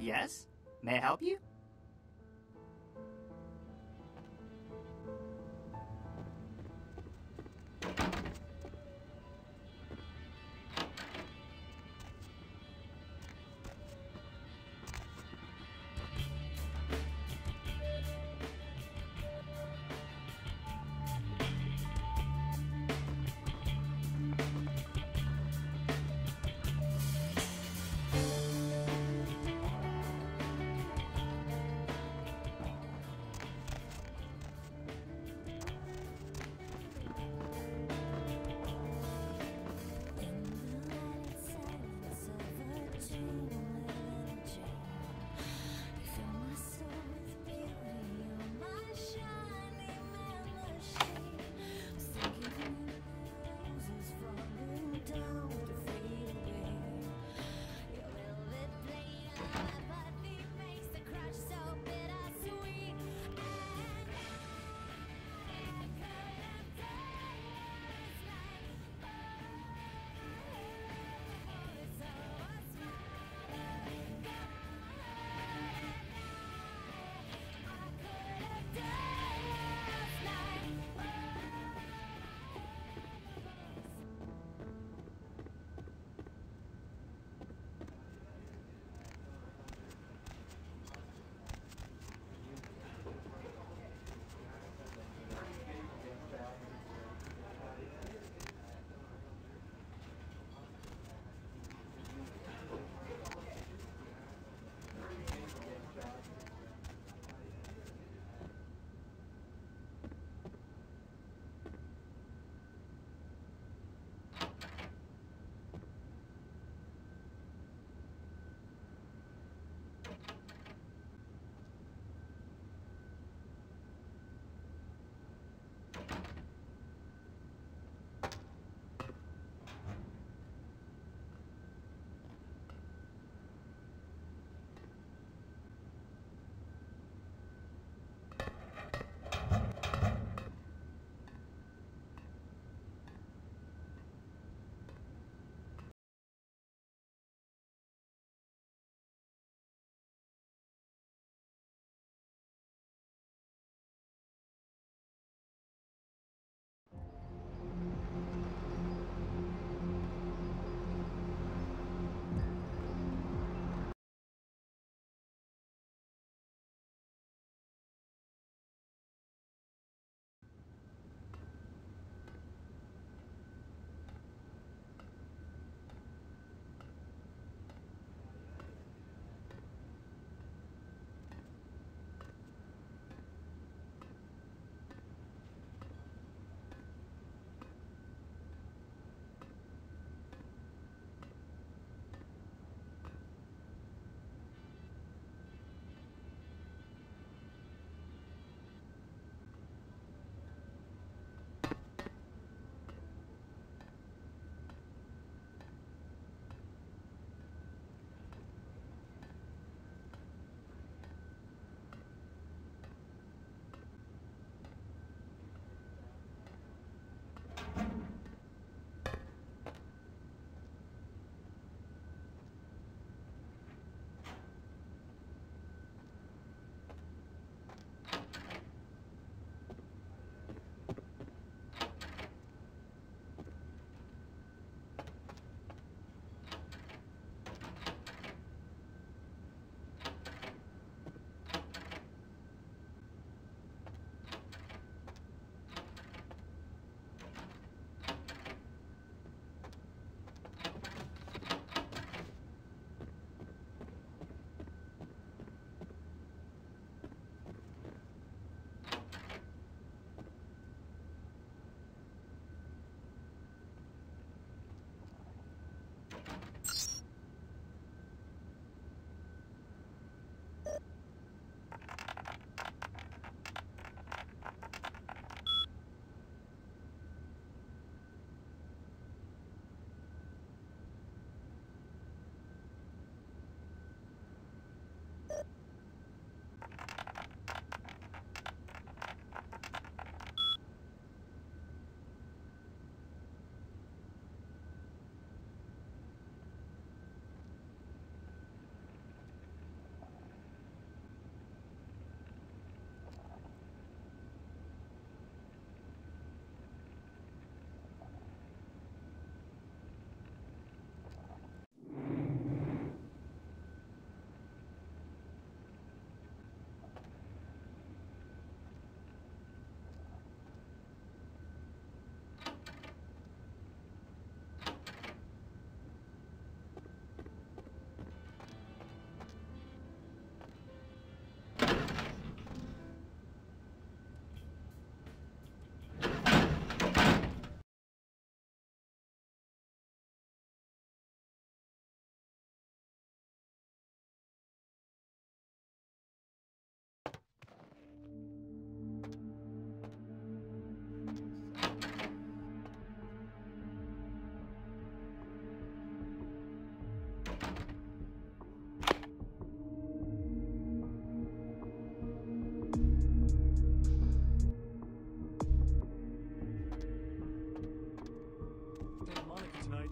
Yes? May I help you?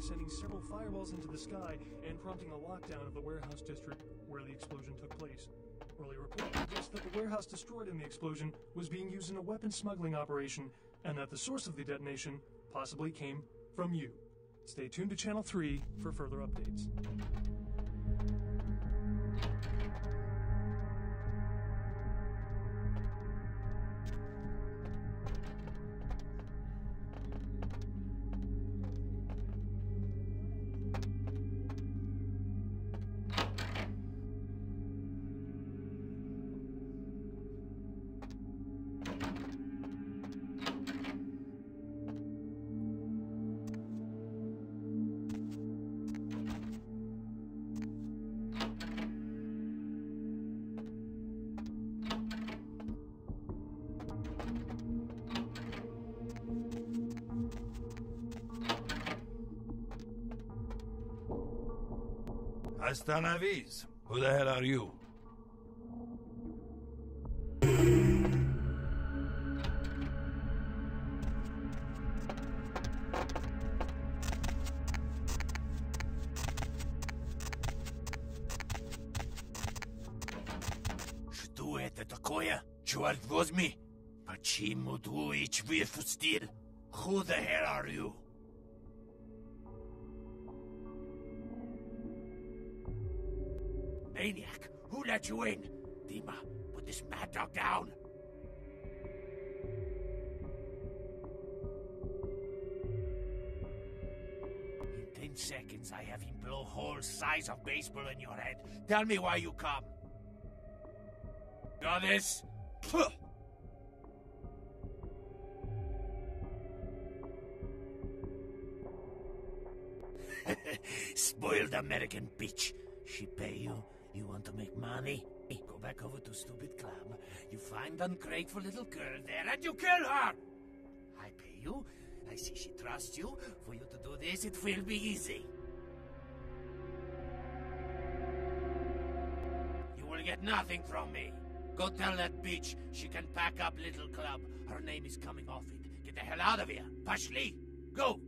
Sending several fireballs into the sky and prompting a lockdown of the warehouse district where the explosion took place. Early reports suggest that the warehouse destroyed in the explosion was being used in a weapon smuggling operation and that the source of the detonation possibly came from you. Stay tuned to Channel 3 for further updates. Astanavis, who the hell are you? Что это такое? Черт возьми! Почему Дуич выпустил? Who the hell are you? Maniac, who let you in? Dima, put this mad dog down. In ten seconds, I have him blow holes size of baseball in your head. Tell me why you come. Got this? Spoiled American bitch. She pay you. You want to make money? Go back over to stupid club. You find ungrateful little girl there and you kill her. I pay you. I see she trusts you. For you to do this, it will be easy. You will get nothing from me. Go tell that bitch she can pack up little club. Her name is coming off it. Get the hell out of here. Pashli, go.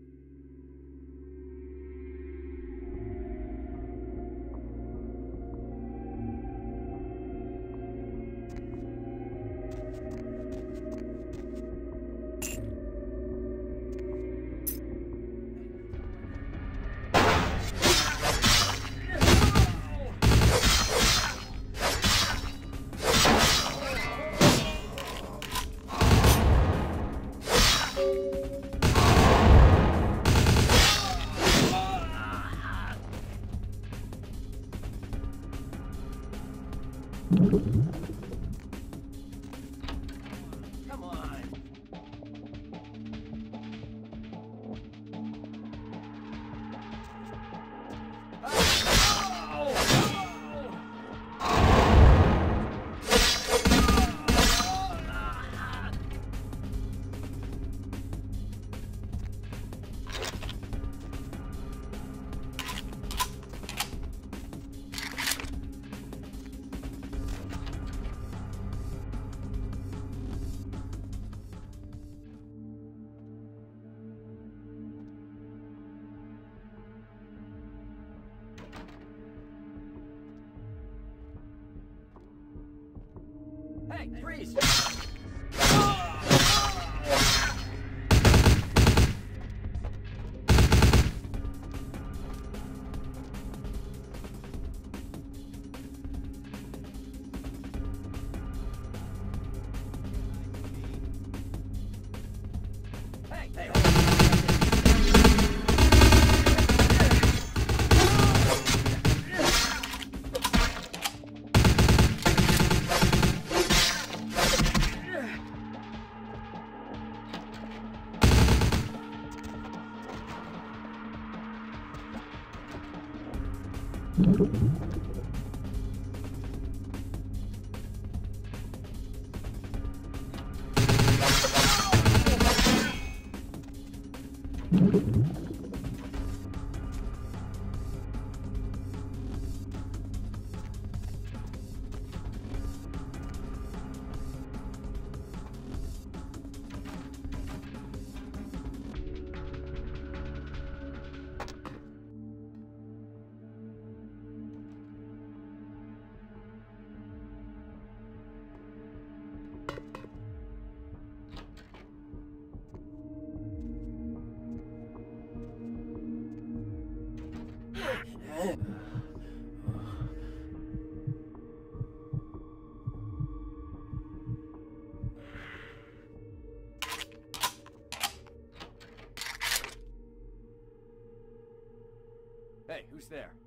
There?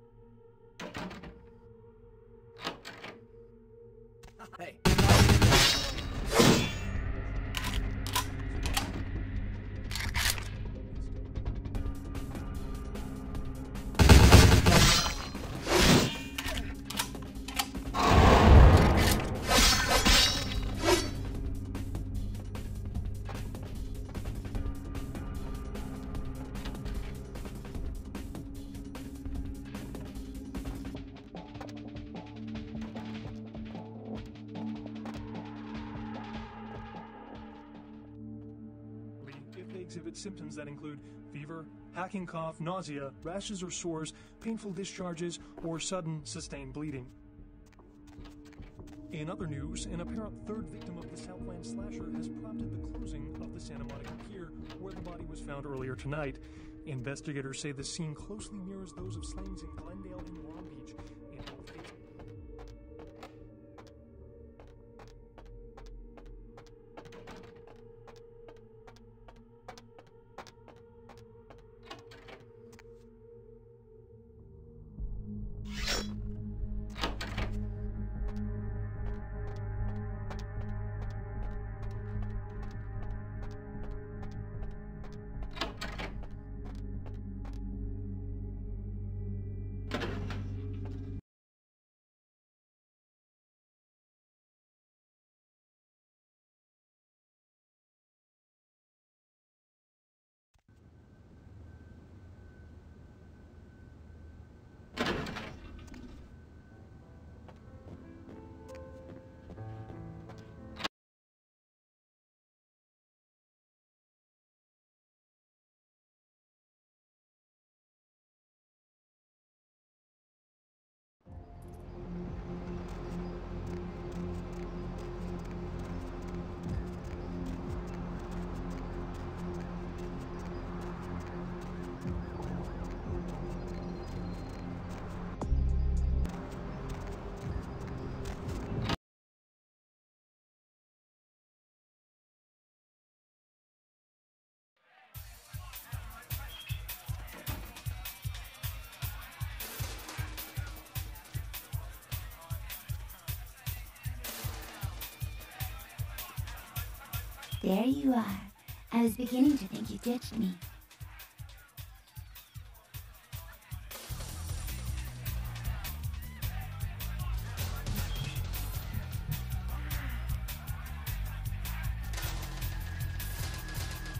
Symptoms that include fever, hacking cough, nausea, rashes or sores, painful discharges, or sudden sustained bleeding. In other news, an apparent third victim of the Southland slasher has prompted the closing of the Santa Monica Pier, where the body was found earlier tonight. Investigators say the scene closely mirrors those of slayings in Glendale and Long There you are. I was beginning to think you ditched me.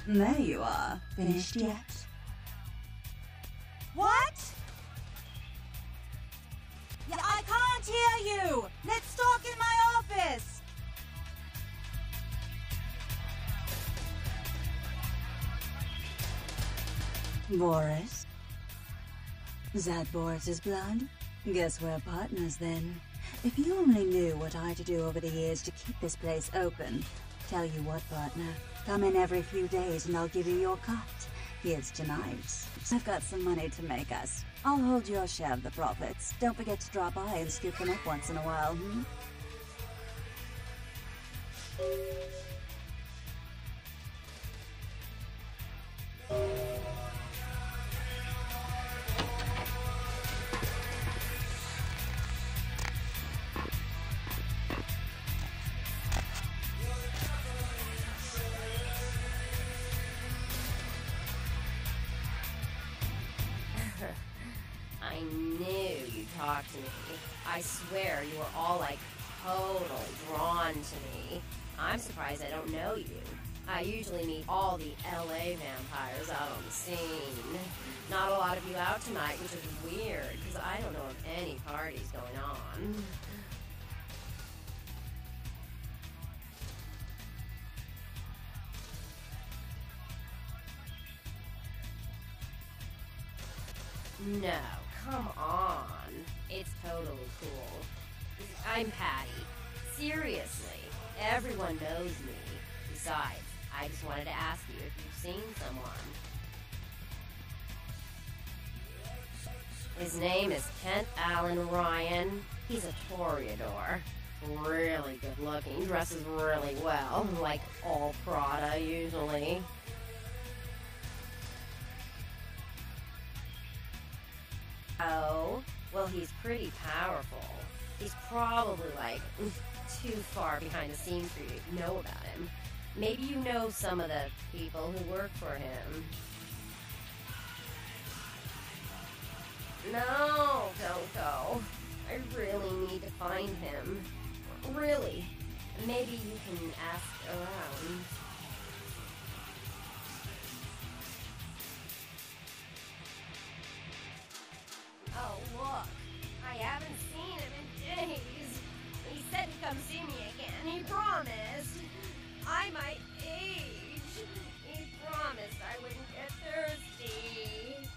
There you are. Finished yet? Boris? Is that Boris's blood? Guess we're partners then. If you only knew what I had to do over the years to keep this place open. Tell you what, partner. Come in every few days and I'll give you your cut. Here's tonight's. I've got some money to make us. I'll hold your share of the profits. Don't forget to drop by and scoop them up once in a while, hmm? I to me. I'm surprised I don't know you. I usually meet all the LA vampires out on the scene. Not a lot of you out tonight, which is weird because I don't know of any parties going on. No, come on. It's totally cool. I'm Patty. Seriously, everyone knows me. Besides, I just wanted to ask you if you've seen someone. His name is Kent Allen Ryan. He's a Toreador. Really good looking, dresses really well, like all Prada usually. Oh, well, he's pretty powerful. He's probably like too far behind the scenes for you to know about him. Maybe you know some of the people who work for him. No, don't go. I really need to find him. Really. Maybe you can ask around. Promised. I might age. He promised I wouldn't get thirsty.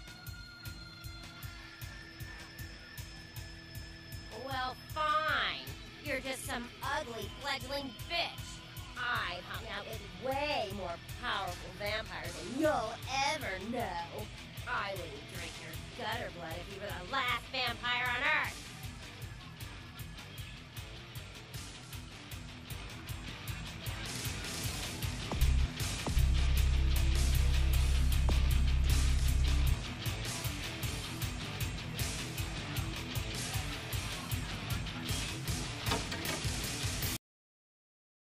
Well, fine. You're just some ugly fledgling bitch. I've hung out with way more powerful vampires than you'll ever know. I wouldn't drink your gutter blood if you were the last vampire on Earth.